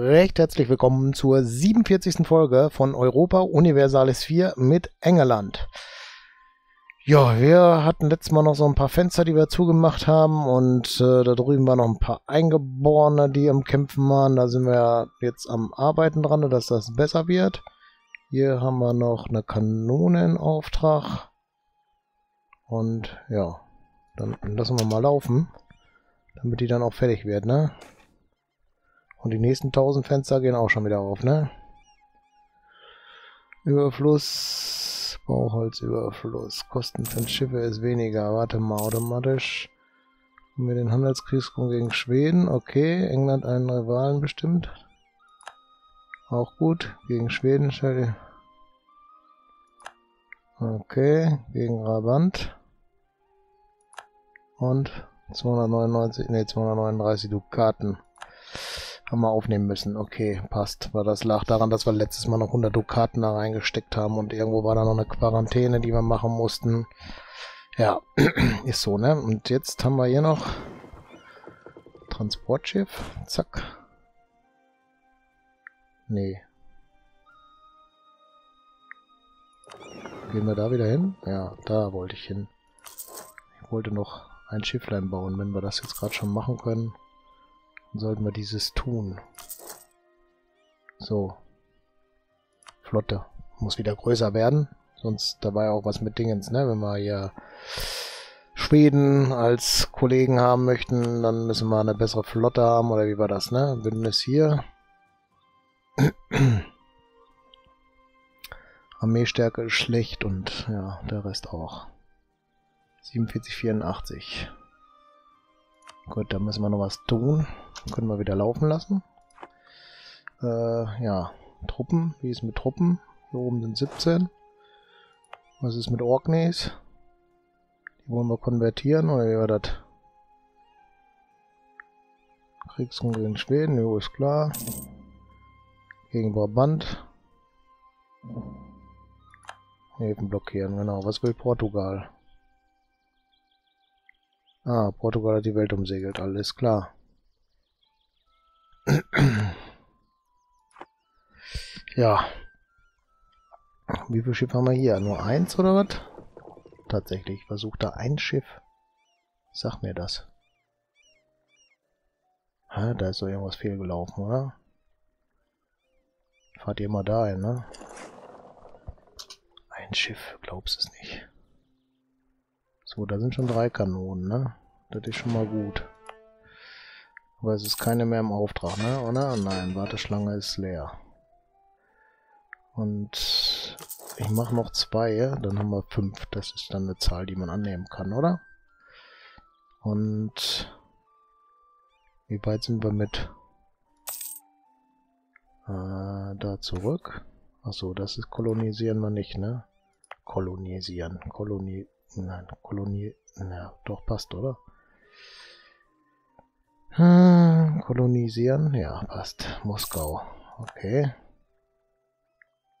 Recht herzlich willkommen zur 47. Folge von Europa Universalis 4 mit Engeland. Ja, wir hatten letztes Mal noch so ein paar Fenster, die wir zugemacht haben und äh, da drüben waren noch ein paar Eingeborene, die am Kämpfen waren. Da sind wir jetzt am Arbeiten dran, dass das besser wird. Hier haben wir noch eine Kanone in Auftrag. Und ja, dann lassen wir mal laufen, damit die dann auch fertig wird, ne? Und die nächsten 1000 Fenster gehen auch schon wieder auf, ne? Überfluss, Bauholzüberfluss, Kosten für Schiffe ist weniger. Warte mal, automatisch haben wir den Handelskriegskrieg gegen Schweden. Okay, England einen Rivalen bestimmt. Auch gut. Gegen Schweden stell Okay, gegen Rabant. Und 299, ne, 239 Dukaten haben wir aufnehmen müssen. Okay, passt. Weil das lag daran, dass wir letztes Mal noch 100 Dukaten da reingesteckt haben und irgendwo war da noch eine Quarantäne, die wir machen mussten. Ja, ist so, ne? Und jetzt haben wir hier noch Transportschiff. Zack. Nee. Gehen wir da wieder hin? Ja, da wollte ich hin. Ich wollte noch ein Schifflein bauen. Wenn wir das jetzt gerade schon machen können, dann sollten wir dieses tun. So. Flotte. Muss wieder größer werden. Sonst dabei auch was mit Dingens, ne? Wenn wir hier Schweden als Kollegen haben möchten, dann müssen wir eine bessere Flotte haben, oder wie war das, ne? Bündnis hier. Armeestärke ist schlecht und ja, der Rest auch. 47, 84. Gut, da müssen wir noch was tun. Können wir wieder laufen lassen. Äh, ja, Truppen. Wie ist mit Truppen? Hier oben sind 17. Was ist mit Orkneys? Die wollen wir konvertieren, oder wie war das? Kriegsrung gegen Schweden, jo, ist klar. Gegen Brabant. Häfen blockieren, genau. Was will Portugal? Ah, Portugal hat die Welt umsegelt, alles klar. ja. Wie viele Schiffe haben wir hier? Nur eins oder was? Tatsächlich, versucht da ein Schiff. Sag mir das. Ha, da ist doch irgendwas fehlgelaufen, oder? Fahrt ihr mal dahin, ne? Ein Schiff, glaubst es nicht. So, da sind schon drei Kanonen, ne? Das ist schon mal gut. Aber es ist keine mehr im Auftrag, ne? Oder? Nein, Warteschlange ist leer. Und ich mache noch zwei, dann haben wir fünf. Das ist dann eine Zahl, die man annehmen kann, oder? Und wie weit sind wir mit äh, da zurück? Achso, das ist kolonisieren wir nicht, ne? kolonisieren. Koloni... Nein, Kolonie... Na, doch, passt, oder? Hm, kolonisieren? Ja, passt. Moskau. Okay.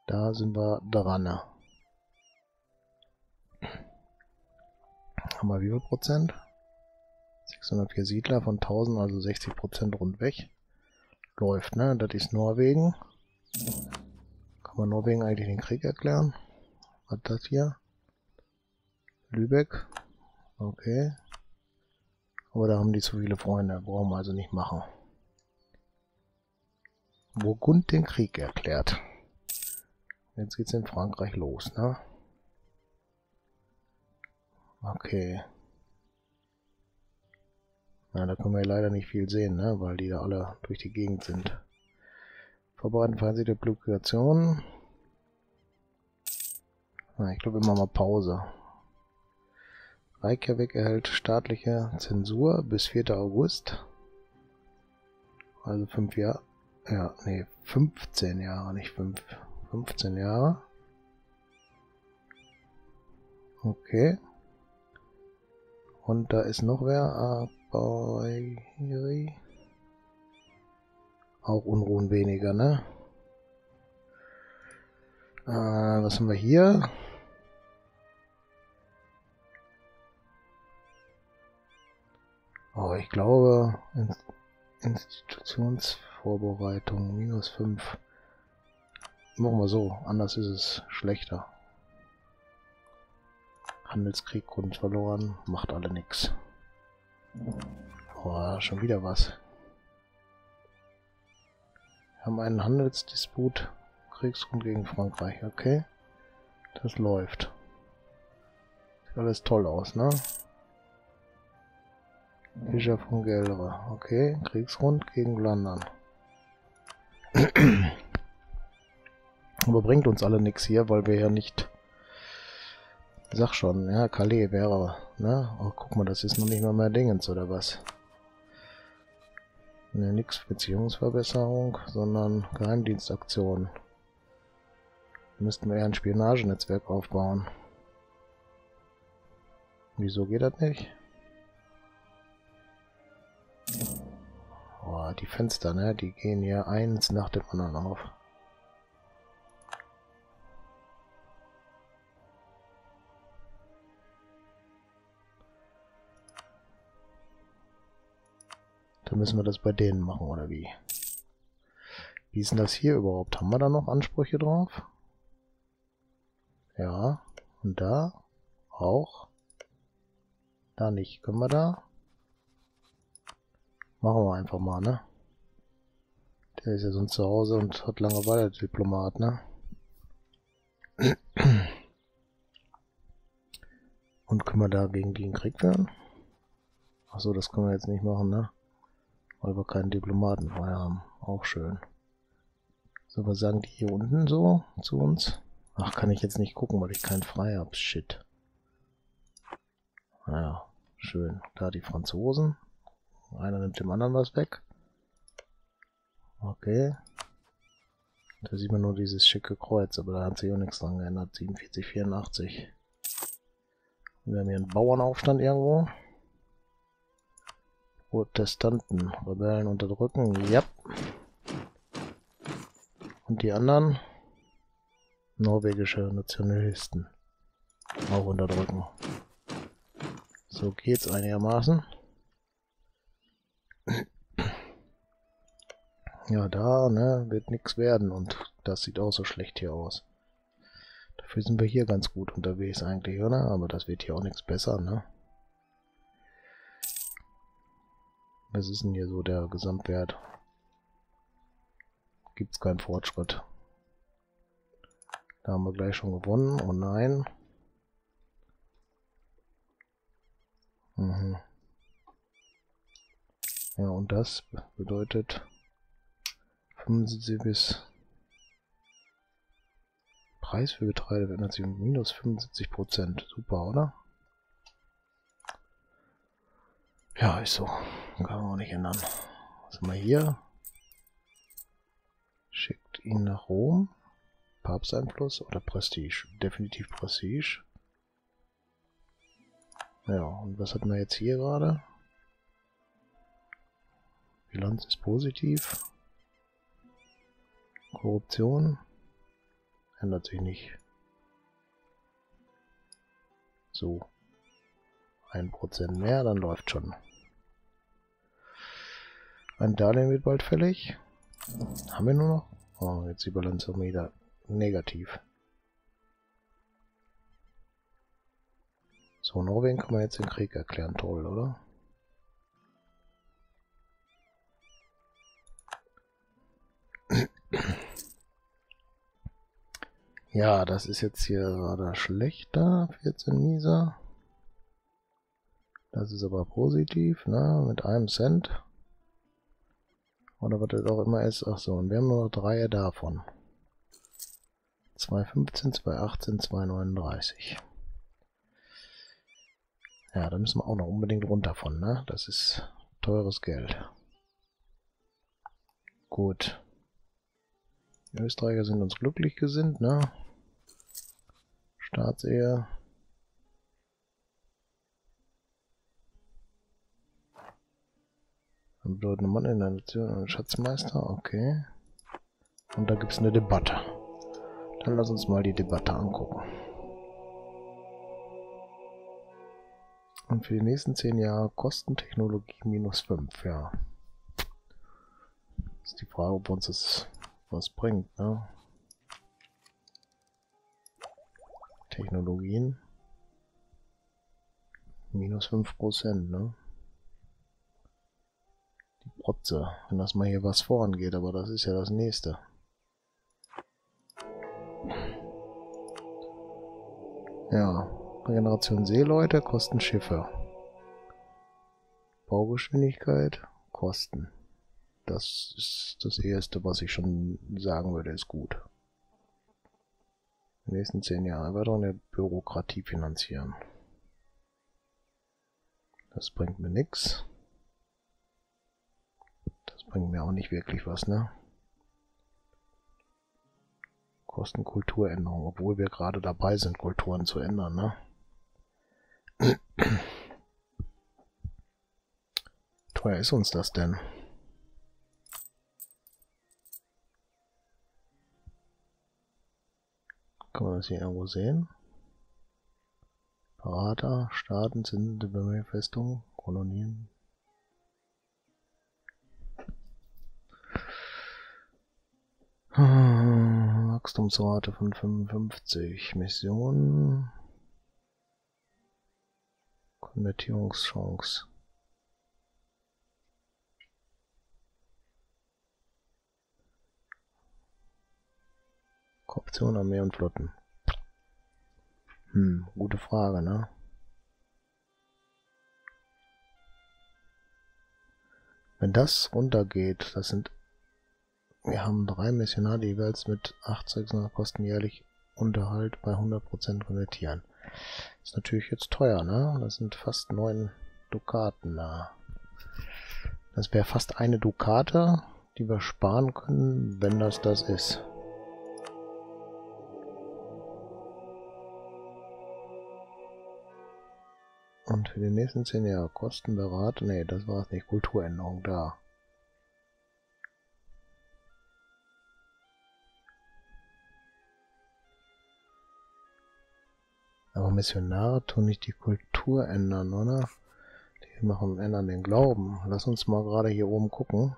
Da sind wir dran. Haben wir wie viel Prozent? 604 Siedler von 1000, also 60 Prozent rund weg. Läuft, ne? Das ist Norwegen. Kann man Norwegen eigentlich den Krieg erklären? Was das hier? Lübeck. Okay. Aber da haben die zu viele Freunde. Brauchen wir also nicht machen. Burgund den Krieg erklärt. Jetzt geht's in Frankreich los, ne? Okay. Na, da können wir leider nicht viel sehen, ne? Weil die da alle durch die Gegend sind. Verbreiten vereinzelte Publikationen. Na, ich glaube immer mal Pause. Reykjavik erhält staatliche Zensur bis 4. August. Also 5 Jahre. Ja, nee, 15 Jahre, nicht 5. 15 Jahre. Okay. Und da ist noch wer. Abairi. Auch Unruhen weniger, ne? Äh, was haben wir hier? Oh, ich glaube, Institutionsform Vorbereitung, minus 5. Machen wir so, anders ist es schlechter. Handelskrieg Grund verloren, macht alle nix. Oh, schon wieder was. Wir haben einen Handelsdisput, Kriegsgrund gegen Frankreich, okay. Das läuft. Sieht alles toll aus, ne? Fischer von Gelre, okay. Kriegsgrund gegen London. Aber bringt uns alle nichts hier, weil wir ja nicht... Sag schon, ja, Calais wäre, ne? Oh, guck mal, das ist noch nicht mal mehr Dingens, oder was? Ne, nix Beziehungsverbesserung, sondern Geheimdienstaktion. Müssten wir eher ein Spionagenetzwerk aufbauen. Wieso geht das nicht? Die Fenster, ne? Die gehen ja eins nach dem anderen auf. Dann müssen wir das bei denen machen, oder wie? Wie ist denn das hier überhaupt? Haben wir da noch Ansprüche drauf? Ja. Und da? Auch? Da nicht. Können wir da? Machen wir einfach mal, ne? Der ist ja sonst zu Hause und hat Langeweile, der Diplomat, ne? Und können wir da gegen Krieg führen? Achso, das können wir jetzt nicht machen, ne? Weil wir keinen Diplomaten frei haben. Auch schön. So, was sagen die hier unten so zu uns? Ach, kann ich jetzt nicht gucken, weil ich keinen frei habe. Shit. Naja, schön. Da die Franzosen. Einer nimmt dem anderen was weg. Okay. Da sieht man nur dieses schicke Kreuz, aber da hat sich auch nichts dran geändert. 47, 84. Wir haben hier einen Bauernaufstand irgendwo. Protestanten, Rebellen unterdrücken, ja. Und die anderen? Norwegische Nationalisten. Auch unterdrücken. So geht's einigermaßen. Ja, da, ne, wird nichts werden und das sieht auch so schlecht hier aus. Dafür sind wir hier ganz gut unterwegs eigentlich, oder? Aber das wird hier auch nichts besser, ne? Was ist denn hier so der Gesamtwert? Gibt's keinen Fortschritt. Da haben wir gleich schon gewonnen. Oh nein. Mhm. Ja, und das bedeutet 75 bis Preis für Getreide verändert sich um minus 75 Prozent. Super, oder? Ja, ist so. Kann man auch nicht ändern. Was haben wir hier? Schickt ihn nach Rom. Papsteinfluss oder Prestige? Definitiv Prestige. Ja, und was hatten wir jetzt hier gerade? Bilanz ist positiv. Korruption ändert sich nicht. So. Ein Prozent mehr, dann läuft schon. Ein Darlehen wird bald fällig. Haben wir nur noch? Oh, jetzt die Balance wieder negativ. So, Norwegen kann man jetzt den Krieg erklären. Toll, oder? Ja, das ist jetzt hier gerade schlechter. 14 Mieser. Das ist aber positiv, ne? Mit einem Cent. Oder was das auch immer ist. Ach so, und wir haben nur noch drei davon. 2,15, 2,18, 2,39. Ja, da müssen wir auch noch unbedingt runter von, ne? Das ist teures Geld. Gut. Die Österreicher sind uns glücklich gesinnt, ne? Staatsehe. Ein bedeutender Mann in der Nation, ein Schatzmeister, okay. Und da gibt es eine Debatte. Dann lass uns mal die Debatte angucken. Und für die nächsten 10 Jahre Kostentechnologie minus 5, ja. Ist die Frage, ob uns das was bringt, ne? Technologien. Minus 5%, ne? Die Protze. Wenn das mal hier was vorangeht, aber das ist ja das nächste. Ja, Regeneration Seeleute kosten Schiffe. Baugeschwindigkeit, Kosten. Das ist das Erste, was ich schon sagen würde, ist gut. Den nächsten zehn Jahren Erweiterung der Bürokratie finanzieren. Das bringt mir nichts. Das bringt mir auch nicht wirklich was, ne? Kosten Kulturänderung, obwohl wir gerade dabei sind, Kulturen zu ändern, ne? teuer ist uns das denn? Kann man das hier irgendwo sehen? Berater, Staaten, sind Festungen, Kolonien. Wachstumsrate von 55. Mission. Konvertierungschance. Korruption, Armee und Flotten. Hm, gute Frage, ne? Wenn das runtergeht, das sind... Wir haben drei Missionare, die jeweils mit 8,600 kosten jährlich Unterhalt bei 100% konvertieren. Ist natürlich jetzt teuer, ne? Das sind fast 9 Dukaten da. Das wäre fast eine Dukate, die wir sparen können, wenn das das ist. Und für die nächsten zehn Jahre Kostenberat? Nee, das war es nicht. Kulturänderung da. Aber Missionare tun nicht die Kultur ändern, oder? Die machen ändern den Glauben. Lass uns mal gerade hier oben gucken.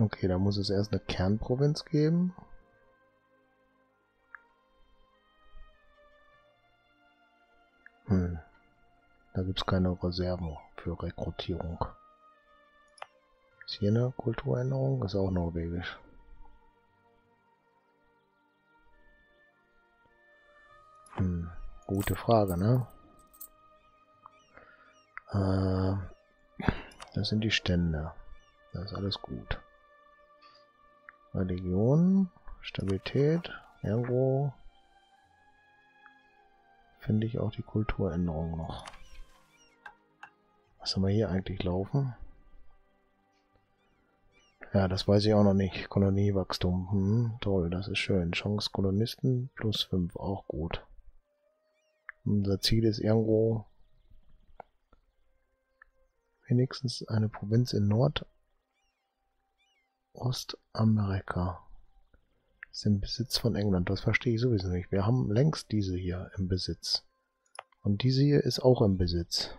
Okay, da muss es erst eine Kernprovinz geben. Hm. Da gibt es keine Reserven für Rekrutierung. Ist hier eine Kulturänderung? Ist auch norwegisch. Hm. Gute Frage, ne? Äh, das sind die Stände. Das ist alles gut. Religion, Stabilität, irgendwo finde ich auch die Kulturänderung noch. Was haben wir hier eigentlich laufen? Ja, das weiß ich auch noch nicht. Koloniewachstum. Hm, toll, das ist schön. Chance Kolonisten plus 5, auch gut. Unser Ziel ist irgendwo wenigstens eine Provinz in Nord Ostamerika ist im Besitz von England. Das verstehe ich sowieso nicht. Wir haben längst diese hier im Besitz. Und diese hier ist auch im Besitz.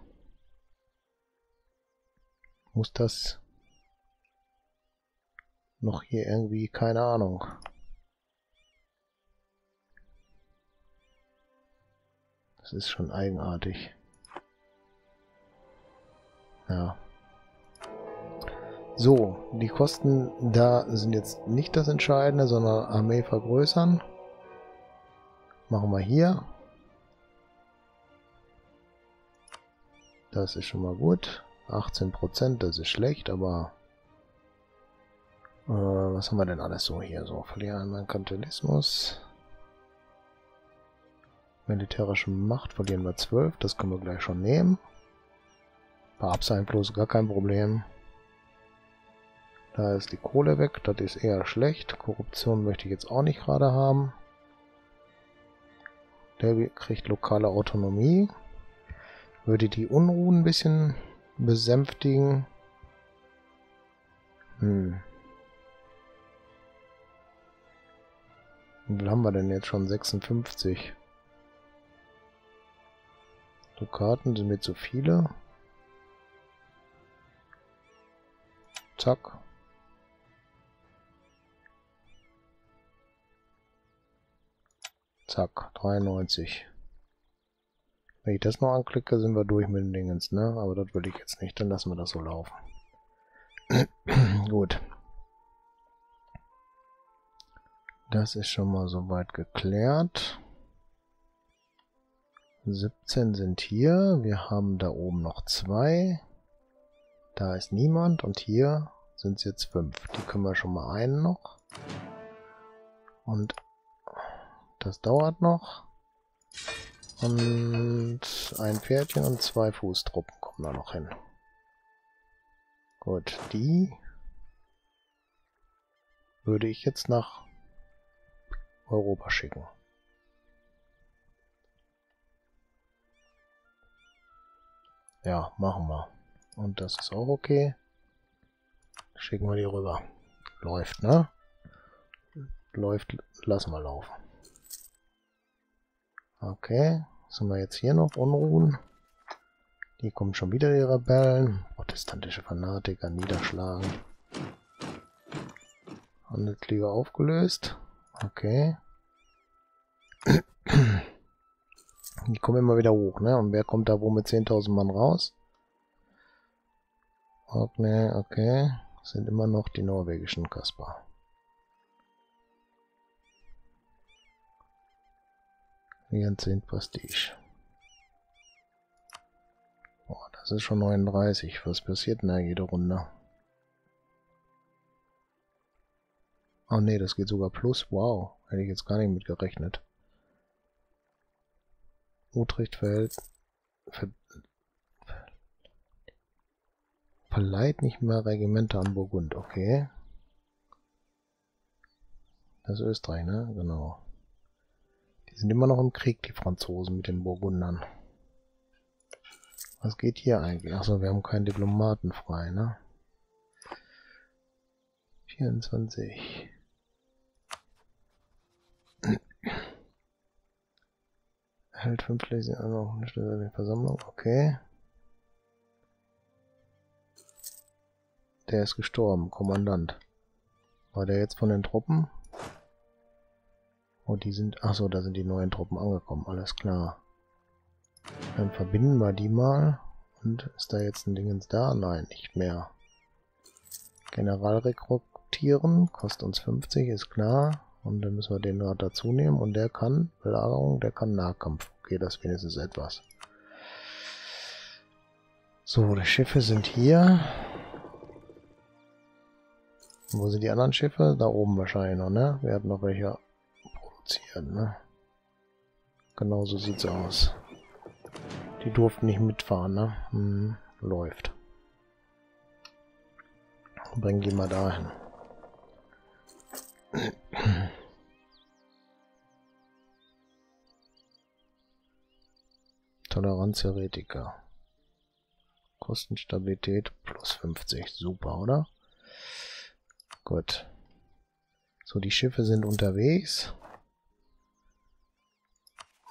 Muss das noch hier irgendwie, keine Ahnung. Das ist schon eigenartig. Ja. So, die Kosten da sind jetzt nicht das Entscheidende, sondern Armee vergrößern. Machen wir hier. Das ist schon mal gut. 18%, das ist schlecht, aber äh, was haben wir denn alles so hier? So, verlieren Merkantilismus. Militärische Macht verlieren wir 12, das können wir gleich schon nehmen. Beabseinfluss gar kein Problem. Da ist die Kohle weg, das ist eher schlecht. Korruption möchte ich jetzt auch nicht gerade haben. Der kriegt lokale Autonomie. Würde die Unruhen ein bisschen besänftigen. Hm. Wie viel haben wir denn jetzt schon? 56. Dukaten sind mir zu viele. Zack. Zack, 93. Wenn ich das noch anklicke, sind wir durch mit den Dingens, ne? Aber das will ich jetzt nicht, dann lassen wir das so laufen. Gut. Das ist schon mal soweit geklärt. 17 sind hier. Wir haben da oben noch zwei. Da ist niemand. Und hier sind es jetzt fünf. Die können wir schon mal einen noch. Und das dauert noch. Und ein Pferdchen und zwei Fußtruppen kommen da noch hin. Gut, die würde ich jetzt nach Europa schicken. Ja, machen wir. Und das ist auch okay. Schicken wir die rüber. Läuft, ne? Läuft, lassen wir laufen. Okay, sind wir jetzt hier noch Unruhen? Die kommen schon wieder, die Rebellen. Protestantische Fanatiker niederschlagen. Handelsliga aufgelöst. Okay. Die kommen immer wieder hoch, ne? Und wer kommt da wo mit 10.000 Mann raus? Okay, okay. Sind immer noch die norwegischen Kasper. Jahrzehnt Prestige. Boah, das ist schon 39. Was passiert denn da jede Runde? Oh ne, das geht sogar plus. Wow, hätte ich jetzt gar nicht mit gerechnet. Utrecht verhält... Ver, verleiht nicht mehr Regimenter an Burgund. Okay. Das ist Österreich, ne? Genau. Sind immer noch im Krieg, die Franzosen mit den Burgundern. Was geht hier eigentlich? Achso, wir haben keinen Diplomaten frei, ne? 24. Hält fünf Lesen an noch eine Stelle Versammlung. Okay. Der ist gestorben, Kommandant. War der jetzt von den Truppen? Oh, die sind... Achso, da sind die neuen Truppen angekommen. Alles klar. Dann verbinden wir die mal. Und ist da jetzt ein Dingens da? Nein, nicht mehr. General rekrutieren. Kostet uns 50, ist klar. Und dann müssen wir den gerade dazu nehmen. Und der kann Belagerung, der kann Nahkampf. Okay, das wenigstens etwas. So, die Schiffe sind hier. Wo sind die anderen Schiffe? Da oben wahrscheinlich noch, ne? Wir hatten noch welche produziert, ne? Genau so sieht's aus. Die durften nicht mitfahren, ne? Hm, läuft. Bringen die mal dahin. Toleranzheretiker. Kostenstabilität plus 50. Super, oder? Gut. So, die Schiffe sind unterwegs.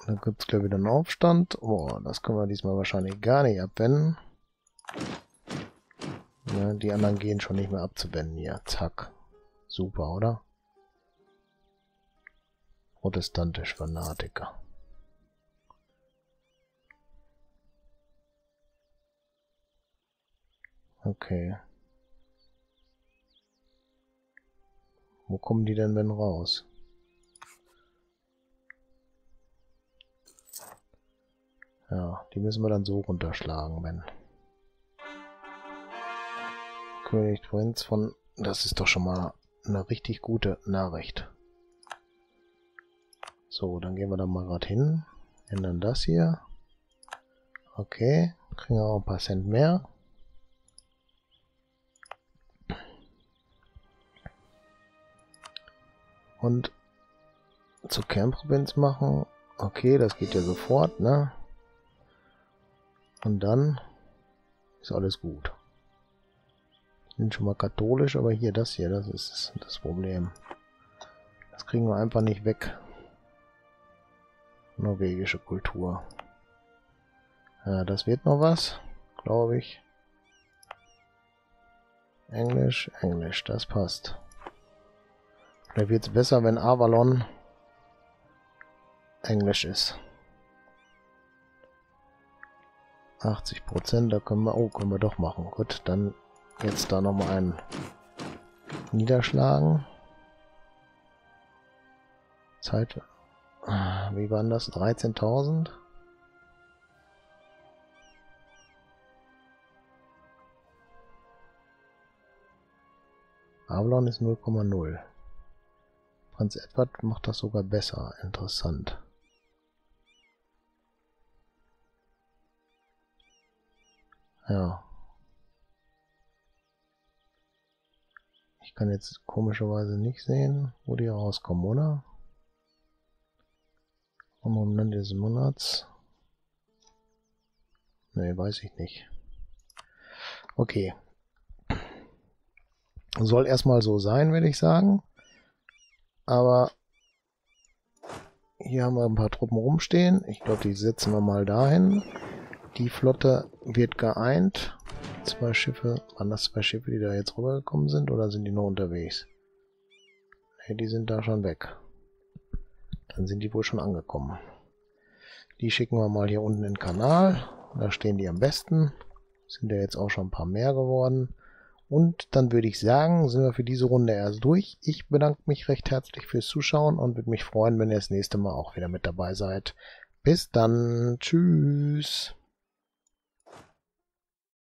Dann gibt es gleich wieder einen Aufstand. Oh, das können wir diesmal wahrscheinlich gar nicht abwenden. Ja, die anderen gehen schon nicht mehr abzuwenden hier. Zack. Super, oder? Protestantisch Fanatiker. Okay. Wo kommen die denn wenn raus? Ja, die müssen wir dann so runterschlagen, wenn. König Prinz von... Das ist doch schon mal eine richtig gute Nachricht. So, dann gehen wir da mal gerade hin. Ändern das hier. Okay, kriegen wir auch ein paar Cent mehr. Und zur Kernprovinz machen. Okay, das geht ja sofort, ne? Und dann ist alles gut. Sind schon mal katholisch, aber hier, das hier, das ist das Problem. Das kriegen wir einfach nicht weg. Norwegische Kultur. Ja, das wird noch was, glaube ich. Englisch, Englisch, das passt. Vielleicht wird es besser, wenn Avalon Englisch ist. 80 Prozent, da können wir, oh, können wir doch machen. Gut, dann jetzt da nochmal einen niederschlagen. Zeit, wie waren das? 13.000? Avalon ist 0,0. Franz Edward macht das sogar besser. Interessant. Ja. Ich kann jetzt komischerweise nicht sehen, wo die rauskommen, oder? Am Moment des Monats. Ne, weiß ich nicht. Okay. Soll erstmal so sein, würde ich sagen. Aber hier haben wir ein paar Truppen rumstehen. Ich glaube, die setzen wir mal dahin. Die Flotte wird geeint. Zwei Schiffe, waren das zwei Schiffe, die da jetzt rübergekommen sind oder sind die noch unterwegs? Ne, die sind da schon weg. Dann sind die wohl schon angekommen. Die schicken wir mal hier unten in den Kanal. Da stehen die am besten. Sind ja jetzt auch schon ein paar mehr geworden. Und dann würde ich sagen, sind wir für diese Runde erst durch. Ich bedanke mich recht herzlich fürs Zuschauen und würde mich freuen, wenn ihr das nächste Mal auch wieder mit dabei seid. Bis dann. Tschüss.